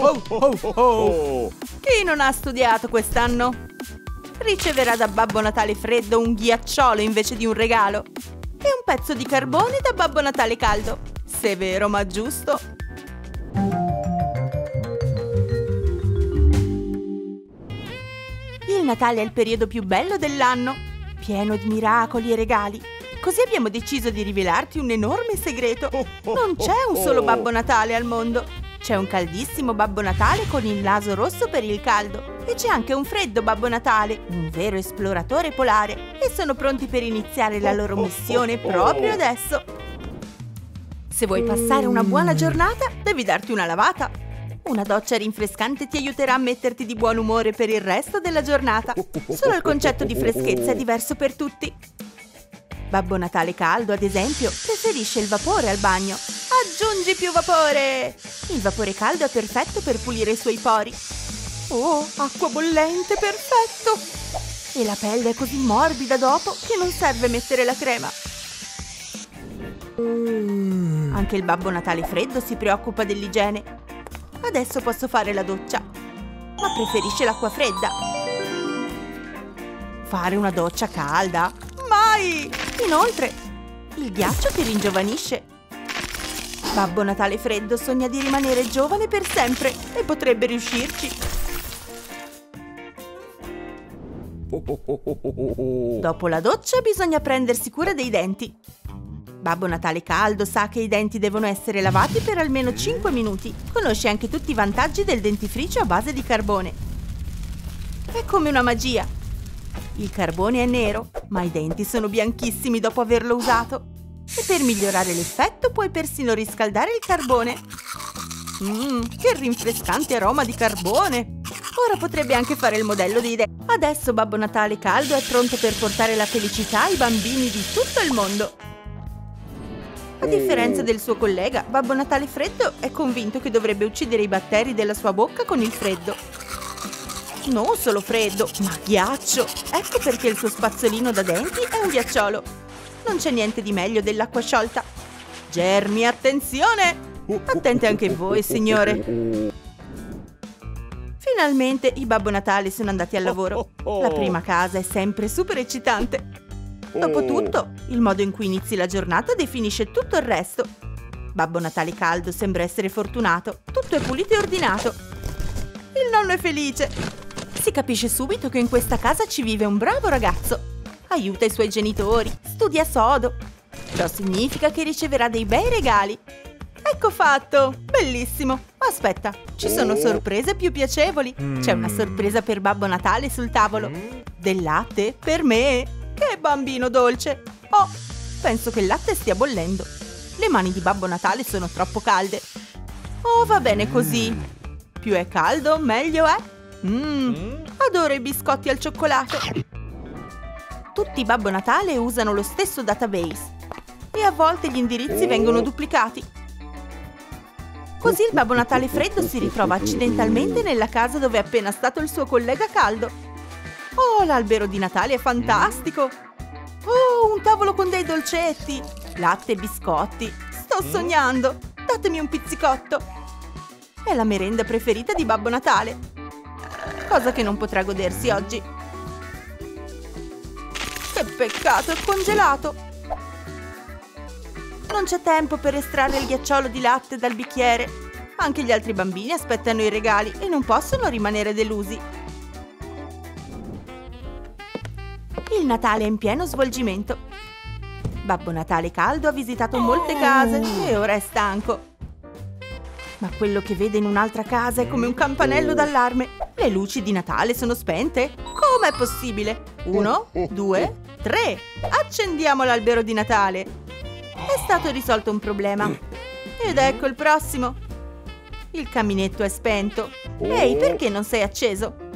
oh, oh, oh. Chi non ha studiato quest'anno? Riceverà da Babbo Natale freddo un ghiacciolo invece di un regalo e un pezzo di carbone da Babbo Natale caldo. Severo ma giusto. Il Natale è il periodo più bello dell'anno, pieno di miracoli e regali. Così abbiamo deciso di rivelarti un enorme segreto. Non c'è un solo Babbo Natale al mondo. C'è un caldissimo Babbo Natale con il naso rosso per il caldo. E c'è anche un freddo Babbo Natale, un vero esploratore polare. E sono pronti per iniziare la loro missione proprio adesso. Se vuoi passare una buona giornata, devi darti una lavata. Una doccia rinfrescante ti aiuterà a metterti di buon umore per il resto della giornata. Solo il concetto di freschezza è diverso per tutti. Babbo Natale caldo, ad esempio, preferisce il vapore al bagno. Aggiungi più vapore! Il vapore caldo è perfetto per pulire i suoi pori. Oh, acqua bollente, perfetto! E la pelle è così morbida dopo che non serve mettere la crema. Anche il Babbo Natale freddo si preoccupa dell'igiene. Adesso posso fare la doccia, ma preferisce l'acqua fredda. Fare una doccia calda? Mai! Inoltre, il ghiaccio ti ringiovanisce. Babbo Natale freddo sogna di rimanere giovane per sempre e potrebbe riuscirci. Dopo la doccia bisogna prendersi cura dei denti. Babbo Natale caldo sa che i denti devono essere lavati per almeno 5 minuti. Conosce anche tutti i vantaggi del dentifricio a base di carbone. È come una magia. Il carbone è nero, ma i denti sono bianchissimi dopo averlo usato. E per migliorare l'effetto puoi persino riscaldare il carbone. Mmm, che rinfrescante aroma di carbone! Ora potrebbe anche fare il modello dei denti. Adesso Babbo Natale caldo è pronto per portare la felicità ai bambini di tutto il mondo. A differenza del suo collega, Babbo Natale freddo è convinto che dovrebbe uccidere i batteri della sua bocca con il freddo. Non solo freddo, ma ghiaccio! Ecco perché il suo spazzolino da denti è un ghiacciolo. Non c'è niente di meglio dell'acqua sciolta. Germi, attenzione! Attente anche voi, signore! Finalmente i Babbo Natale sono andati al lavoro. La prima casa è sempre super eccitante. Dopotutto, il modo in cui inizi la giornata definisce tutto il resto. Babbo Natale caldo sembra essere fortunato, tutto è pulito e ordinato. Il nonno è felice. Si capisce subito che in questa casa ci vive un bravo ragazzo. Aiuta i suoi genitori, studia sodo. Ciò significa che riceverà dei bei regali. Ecco fatto! Bellissimo! Aspetta, ci sono sorprese più piacevoli. C'è una sorpresa per Babbo Natale sul tavolo. Del latte per me. Che bambino dolce! Oh, penso che il latte stia bollendo. Le mani di Babbo Natale sono troppo calde. Oh, va bene così. Più è caldo, meglio è. Mmm, adoro i biscotti al cioccolato. Tutti Babbo Natale usano lo stesso database e a volte gli indirizzi vengono duplicati. Così il Babbo Natale freddo si ritrova accidentalmente nella casa dove è appena stato il suo collega caldo. Oh, l'albero di Natale è fantastico! Oh, un tavolo con dei dolcetti! Latte e biscotti! Sto sognando! Datemi un pizzicotto! È la merenda preferita di Babbo Natale! Cosa che non potrà godersi oggi. Che peccato, è congelato! Non c'è tempo per estrarre il ghiacciolo di latte dal bicchiere. Anche gli altri bambini aspettano i regali e non possono rimanere delusi. Il Natale è in pieno svolgimento. Babbo Natale caldo ha visitato molte case e ora è stanco. Ma quello che vede in un'altra casa è come un campanello d'allarme. Le luci di Natale sono spente? Com'è possibile? Uno, due, tre! Accendiamo l'albero di Natale! È stato risolto un problema. Ed ecco il prossimo. Il caminetto è spento. Ehi, perché non sei acceso?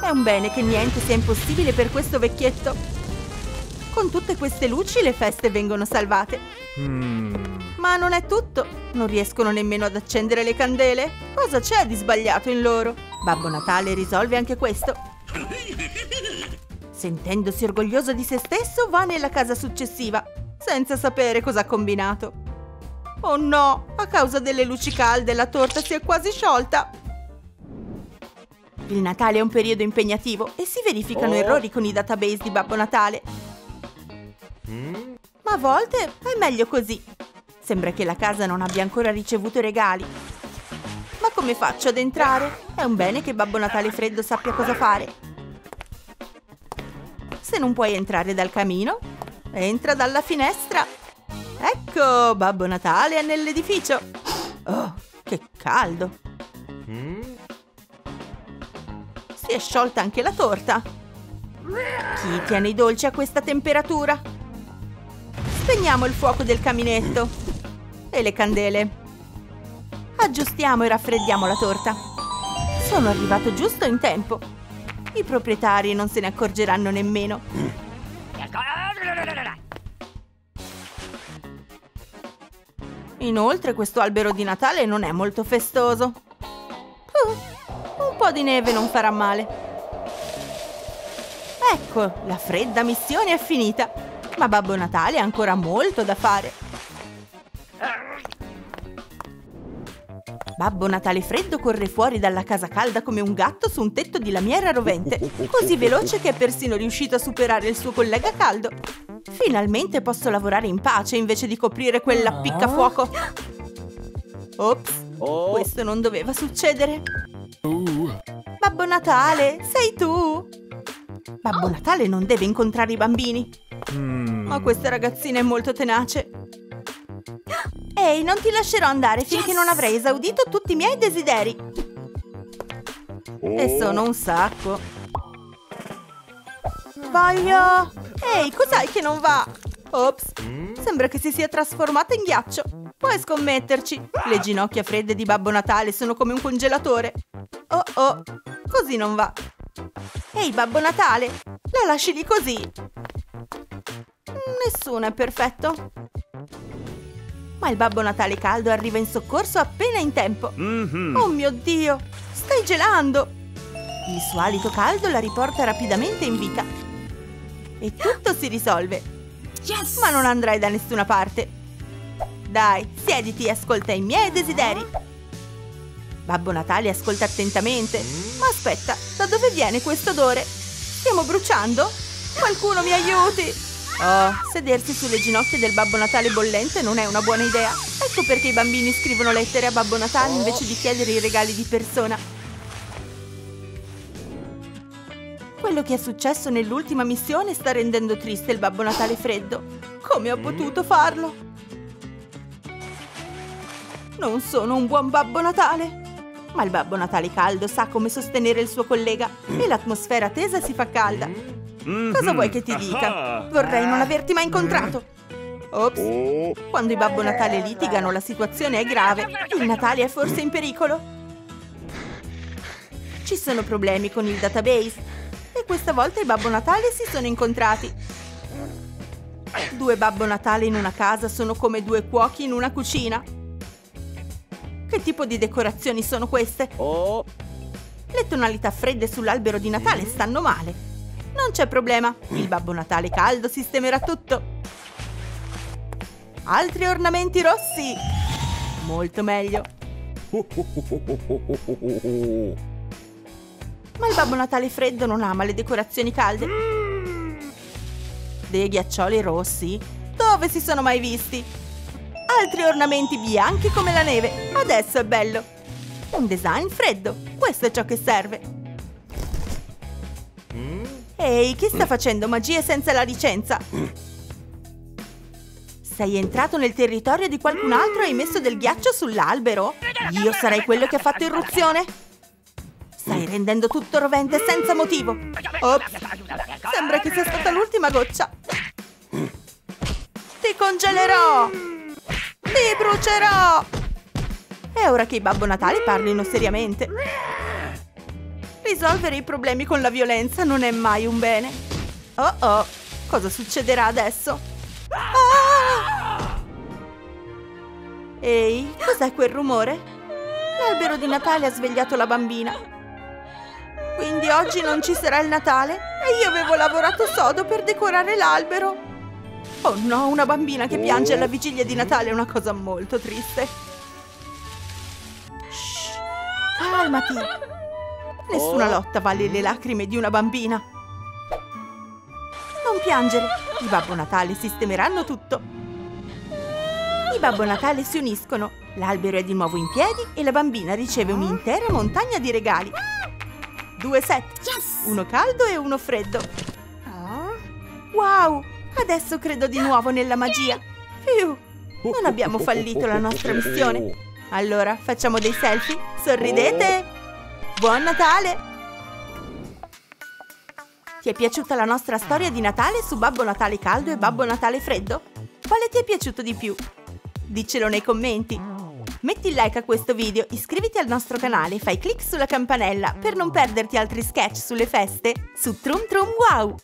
È un bene che niente sia impossibile per questo vecchietto. Con tutte queste luci le feste vengono salvate. Ma non è tutto. Non riescono nemmeno ad accendere le candele. Cosa c'è di sbagliato in loro? Babbo Natale risolve anche questo. Sentendosi orgoglioso di se stesso, va nella casa successiva, senza sapere cosa ha combinato. Oh no, a causa delle luci calde la torta si è quasi sciolta. Il Natale è un periodo impegnativo e si verificano Oh. errori con i database di Babbo Natale. Mm? Ma a volte è meglio così. Sembra che la casa non abbia ancora ricevuto regali. Ma come faccio ad entrare? È un bene che Babbo Natale freddo sappia cosa fare. Se non puoi entrare dal camino, entra dalla finestra. Ecco, Babbo Natale è nell'edificio. Oh, che caldo! Mm? Si è sciolta anche la torta. Chi tiene i dolci a questa temperatura? Spegniamo il fuoco del caminetto e le candele. Aggiustiamo e raffreddiamo la torta. Sono arrivato giusto in tempo. I proprietari non se ne accorgeranno nemmeno. Inoltre questo albero di Natale non è molto festoso. Uh, un po' di neve non farà male. Ecco, la fredda missione è finita. Ma Babbo Natale ha ancora molto da fare. Babbo Natale freddo corre fuori dalla casa calda come un gatto su un tetto di lamiera rovente, così veloce che è persino riuscito a superare il suo collega caldo. Finalmente posso lavorare in pace invece di coprire quell'appiccafuoco. Ops, Oh. questo non doveva succedere. Babbo Natale, sei tu? Babbo Natale non deve incontrare i bambini. Mm. Ma questa ragazzina è molto tenace. Ehi, non ti lascerò andare finché non avrai esaudito tutti i miei desideri. E sono un sacco. Voglio... Ehi, cos'hai che non va? Ops, sembra che si sia trasformata in ghiaccio. Puoi scommetterci. Le ginocchia fredde di Babbo Natale sono come un congelatore. Oh oh, così non Ehi, Babbo Natale, la lasci lì così? Nessuno è perfetto. Ma il Babbo Natale caldo arriva in soccorso appena in tempo. Mhm. Oh mio Dio, stai gelando! Il suo alito caldo la riporta rapidamente in vita. E tutto si risolve. Ma non andrai da nessuna parte. Dai, siediti e ascolta i miei desideri. Babbo Natale ascolta attentamente. Ma aspetta, da dove viene questo odore? Stiamo bruciando? Qualcuno mi aiuti! Oh, sedersi sulle ginocchia del Babbo Natale bollente non è una buona idea. Ecco perché i bambini scrivono lettere a Babbo Natale invece di chiedere i regali di persona. Quello che è successo nell'ultima missione sta rendendo triste il Babbo Natale freddo. Come ho potuto farlo? Non sono un buon Babbo Natale. Ma il Babbo Natale caldo sa come sostenere il suo collega e l'atmosfera tesa si fa calda. Cosa vuoi che ti dica? Vorrei non averti mai incontrato. Ops, Oh. quando i Babbo Natale litigano la situazione è grave. Il Natale è forse in pericolo? Ci sono problemi con il database e questa volta i Babbo Natale si sono incontrati. Due Babbo Natale in una casa sono come due cuochi in una cucina. Che tipo di decorazioni sono queste? Oh. Le tonalità fredde sull'albero di Natale stanno male. Non c'è problema, il Babbo Natale caldo sistemerà tutto. Altri ornamenti rossi? Molto meglio. Ma il Babbo Natale freddo non ama le decorazioni calde. Dei ghiaccioli rossi? Dove si sono mai visti? Altri ornamenti bianchi come la neve. Adesso è bello. Un design freddo. Questo è ciò che serve. Mm? Ehi, chi sta facendo magie senza la licenza? Sei entrato nel territorio di qualcun altro e hai messo del ghiaccio sull'albero? Io sarei quello che ha fatto irruzione? Stai rendendo tutto rovente senza motivo. Ops, sembra che sia stata l'ultima goccia. Ti congelerò! Ti brucerò! È ora che i Babbo Natale parlino seriamente. Risolvere i problemi con la violenza non è mai un bene. Oh oh, cosa succederà adesso? Ah! Ehi, cos'è quel rumore? L'albero di Natale ha svegliato la bambina. Quindi oggi non ci sarà il Natale? E io avevo lavorato sodo per decorare l'albero. Oh no, una bambina che piange alla vigilia di Natale è una cosa molto triste. Shh, calmati. Nessuna lotta vale le lacrime di una bambina. Non piangere, i Babbo Natale sistemeranno tutto. I Babbo Natale si uniscono, l'albero è di nuovo in piedi e la bambina riceve un'intera montagna di regali. Due set, uno caldo e uno freddo. Wow, adesso credo di nuovo nella magia. Più, non abbiamo fallito la nostra missione. Allora, facciamo dei selfie? Sorridete! Buon Natale! Ti è piaciuta la nostra storia di Natale su Babbo Natale caldo e Babbo Natale freddo? Quale ti è piaciuto di più? Diccelo nei commenti. Metti il like a questo video, iscriviti al nostro canale e fai clic sulla campanella per non perderti altri sketch sulle feste su Trum Trum Wow!